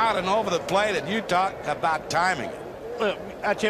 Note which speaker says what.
Speaker 1: out and over the plate, and you talk about timing it.
Speaker 2: I tell